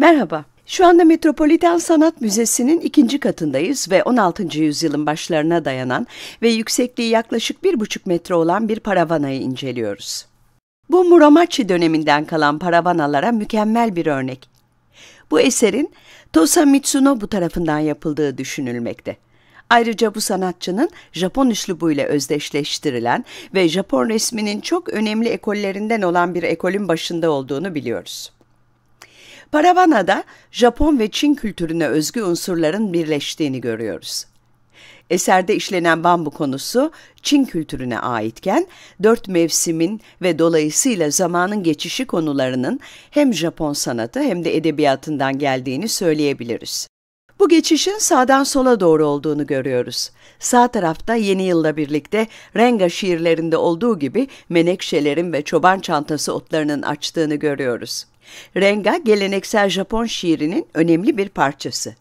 Merhaba. Şu anda Metropolitan Sanat Müzesi'nin ikinci katındayız ve 16. yüzyılın başlarına dayanan ve yüksekliği yaklaşık bir buçuk metre olan bir paravanayı inceliyoruz. Bu Muromachi döneminden kalan paravanalara mükemmel bir örnek. Bu eserin Tosa Mitsunobu tarafından yapıldığı düşünülmekte. Ayrıca bu sanatçının Japon üslubuyla özdeşleştirilen ve Japon resminin çok önemli ekollerinden olan bir ekolün başında olduğunu biliyoruz. Paravana'da Japon ve Çin kültürüne özgü unsurların birleştiğini görüyoruz. Eserde işlenen bambu konusu Çin kültürüne aitken dört mevsimin ve dolayısıyla zamanın geçişi konularının hem Japon sanatı hem de edebiyatından geldiğini söyleyebiliriz. Bu geçişin sağdan sola doğru olduğunu görüyoruz. Sağ tarafta yeni yılla birlikte renga şiirlerinde olduğu gibi menekşelerin ve çoban çantası otlarının açtığını görüyoruz. Renga geleneksel Japon şiirinin önemli bir parçası.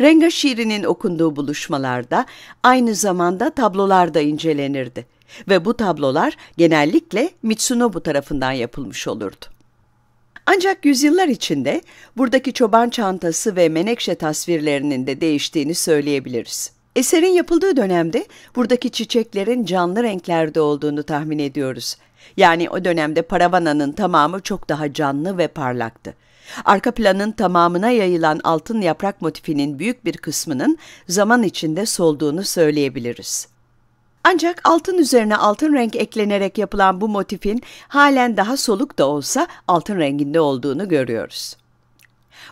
Renga şiirinin okunduğu buluşmalarda aynı zamanda tablolar da incelenirdi ve bu tablolar genellikle Mitsunobu tarafından yapılmış olurdu. Ancak yüzyıllar içinde buradaki çoban çantası ve menekşe tasvirlerinin de değiştiğini söyleyebiliriz. Eserin yapıldığı dönemde buradaki çiçeklerin canlı renklerde olduğunu tahmin ediyoruz. Yani o dönemde paravananın tamamı çok daha canlı ve parlaktı. Arka planın tamamına yayılan altın yaprak motifinin büyük bir kısmının zaman içinde solduğunu söyleyebiliriz. Ancak altın üzerine altın renk eklenerek yapılan bu motifin halen daha soluk da olsa altın renginde olduğunu görüyoruz.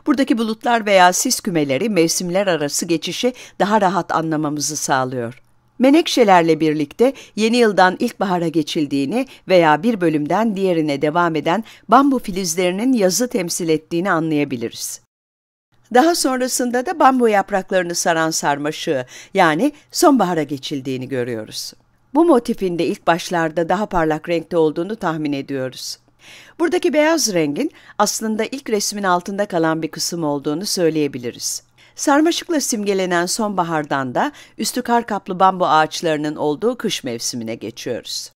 Buradaki bulutlar veya sis kümeleri mevsimler arası geçişi daha rahat anlamamızı sağlıyor. Menekşelerle birlikte yeni yıldan ilkbahara geçildiğini veya bir bölümden diğerine devam eden bambu filizlerinin yazı temsil ettiğini anlayabiliriz. Daha sonrasında da bambu yapraklarını saran sarmaşığı yani sonbahara geçildiğini görüyoruz. Bu motifin de ilk başlarda daha parlak renkte olduğunu tahmin ediyoruz. Buradaki beyaz rengin aslında ilk resmin altında kalan bir kısım olduğunu söyleyebiliriz. Sarmaşıkla simgelenen sonbahardan da üstü kar kaplı bambu ağaçlarının olduğu kış mevsimine geçiyoruz.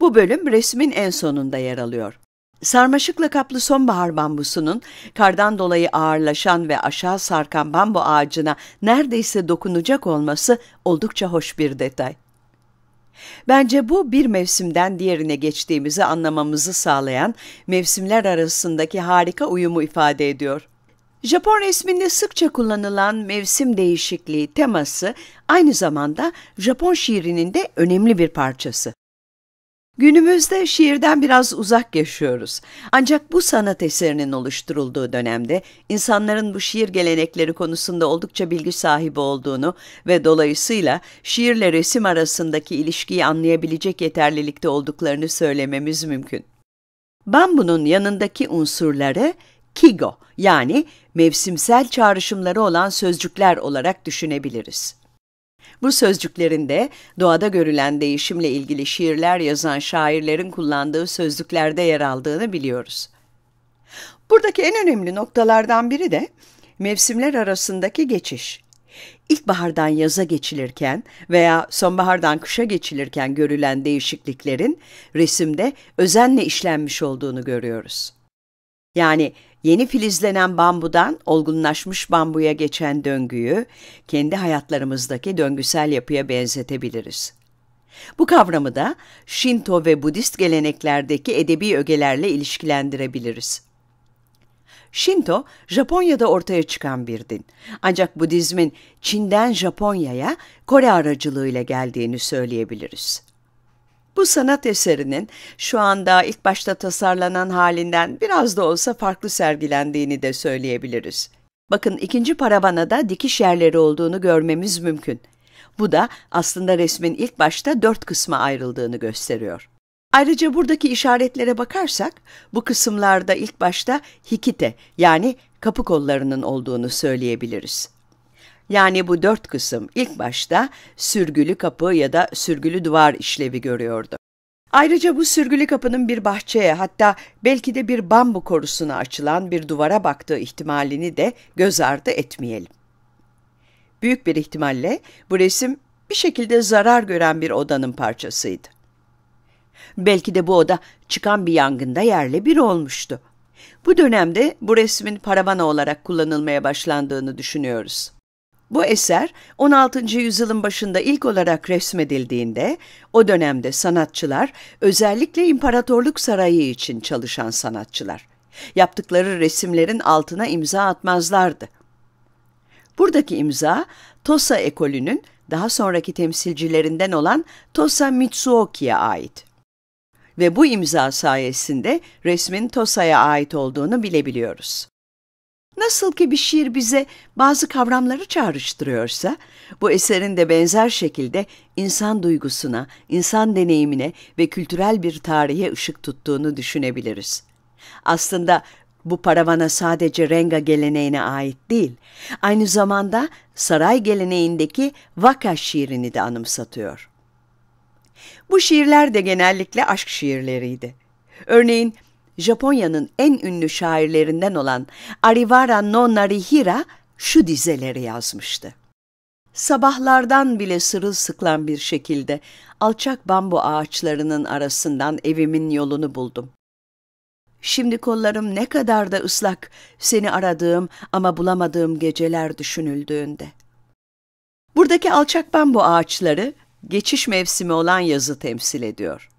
Bu bölüm resmin en sonunda yer alıyor. Sarmaşıkla kaplı sonbahar bambusunun kardan dolayı ağırlaşan ve aşağı sarkan bambu ağacına neredeyse dokunacak olması oldukça hoş bir detay. Bence bu bir mevsimden diğerine geçtiğimizi anlamamızı sağlayan mevsimler arasındaki harika uyumu ifade ediyor. Japon resminde sıkça kullanılan mevsim değişikliği teması aynı zamanda Japon şiirinin de önemli bir parçası. Günümüzde şiirden biraz uzak yaşıyoruz. Ancak bu sanat eserinin oluşturulduğu dönemde insanların bu şiir gelenekleri konusunda oldukça bilgi sahibi olduğunu ve dolayısıyla şiirle resim arasındaki ilişkiyi anlayabilecek yeterlilikte olduklarını söylememiz mümkün. Bambu'nun yanındaki unsurları kigo yani mevsimsel çağrışımları olan sözcükler olarak düşünebiliriz. Bu sözcüklerinde doğada görülen değişimle ilgili şiirler yazan şairlerin kullandığı sözlüklerde yer aldığını biliyoruz. Buradaki en önemli noktalardan biri de mevsimler arasındaki geçiş. İlkbahardan yaza geçilirken veya sonbahardan kışa geçilirken görülen değişikliklerin resimde özenle işlenmiş olduğunu görüyoruz. Yani yeni filizlenen bambudan olgunlaşmış bambuya geçen döngüyü kendi hayatlarımızdaki döngüsel yapıya benzetebiliriz. Bu kavramı da Shinto ve Budist geleneklerdeki edebi ögelerle ilişkilendirebiliriz. Shinto, Japonya'da ortaya çıkan bir din. Ancak Budizmin Çin'den Japonya'ya Kore aracılığıyla geldiğini söyleyebiliriz. Bu sanat eserinin şu anda ilk başta tasarlanan halinden biraz da olsa farklı sergilendiğini de söyleyebiliriz. Bakın ikinci paravanada dikiş yerleri olduğunu görmemiz mümkün. Bu da aslında resmin ilk başta dört kısma ayrıldığını gösteriyor. Ayrıca buradaki işaretlere bakarsak bu kısımlarda ilk başta hikite yani kapı kollarının olduğunu söyleyebiliriz. Yani bu dört kısım ilk başta sürgülü kapı ya da sürgülü duvar işlevi görüyordu. Ayrıca bu sürgülü kapının bir bahçeye hatta belki de bir bambu korusuna açılan bir duvara baktığı ihtimalini de göz ardı etmeyelim. Büyük bir ihtimalle bu resim bir şekilde zarar gören bir odanın parçasıydı. Belki de bu oda çıkan bir yangında yerle bir olmuştu. Bu dönemde bu resmin paravana olarak kullanılmaya başlandığını düşünüyoruz. Bu eser 16. yüzyılın başında ilk olarak resmedildiğinde o dönemde sanatçılar özellikle imparatorluk sarayı için çalışan sanatçılar. Yaptıkları resimlerin altına imza atmazlardı. Buradaki imza Tosa ekolünün daha sonraki temsilcilerinden olan Tosa Mitsuoki'ye ait. Ve bu imza sayesinde resmin Tosa'ya ait olduğunu bilebiliyoruz. Nasıl ki bir şiir bize bazı kavramları çağrıştırıyorsa, bu eserin de benzer şekilde insan duygusuna, insan deneyimine ve kültürel bir tarihe ışık tuttuğunu düşünebiliriz. Aslında bu paravana sadece Renga geleneğine ait değil, aynı zamanda saray geleneğindeki vaka şiirini de anımsatıyor. Bu şiirler de genellikle aşk şiirleriydi. Örneğin Japonya'nın en ünlü şairlerinden olan Arivara no Narihira şu dizeleri yazmıştı. Sabahlardan bile sırılsıklam bir şekilde alçak bambu ağaçlarının arasından evimin yolunu buldum. Şimdi kollarım ne kadar da ıslak seni aradığım ama bulamadığım geceler düşünüldüğünde. Buradaki alçak bambu ağaçları geçiş mevsimi olan yazı temsil ediyor.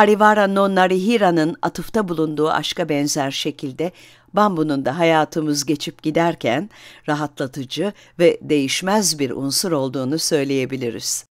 Arivara no Narihira'nın atıfta bulunduğu aşka benzer şekilde bambunun da hayatımız geçip giderken rahatlatıcı ve değişmez bir unsur olduğunu söyleyebiliriz.